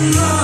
love.